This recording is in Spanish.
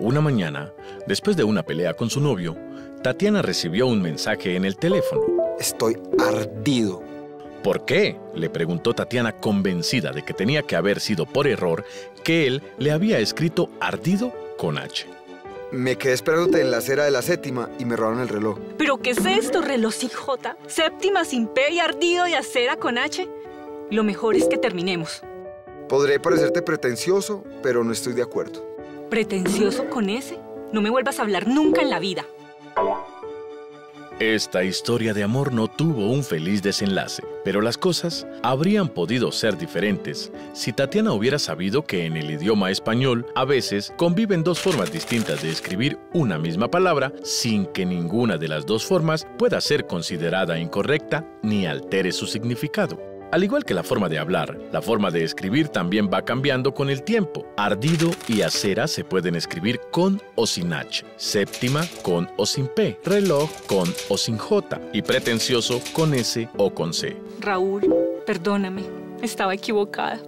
Una mañana, después de una pelea con su novio, Tatiana recibió un mensaje en el teléfono. Estoy ardido. ¿Por qué? le preguntó Tatiana convencida de que tenía que haber sido por error que él le había escrito ardido con H. Me quedé esperándote en la acera de la séptima y me robaron el reloj. ¿Pero qué es esto, reloj sin J? Séptima sin P y ardido y acera con H. Lo mejor es que terminemos. Podré parecerte pretencioso, pero no estoy de acuerdo. ¿Pretencioso con ese? No me vuelvas a hablar nunca en la vida. Esta historia de amor no tuvo un feliz desenlace, pero las cosas habrían podido ser diferentes si Tatiana hubiera sabido que en el idioma español a veces conviven dos formas distintas de escribir una misma palabra sin que ninguna de las dos formas pueda ser considerada incorrecta ni altere su significado. Al igual que la forma de hablar, la forma de escribir también va cambiando con el tiempo. Ardido y acera se pueden escribir con o sin H, séptima con o sin P, reloj con o sin J y pretencioso con S o con C. Raúl, perdóname, estaba equivocada.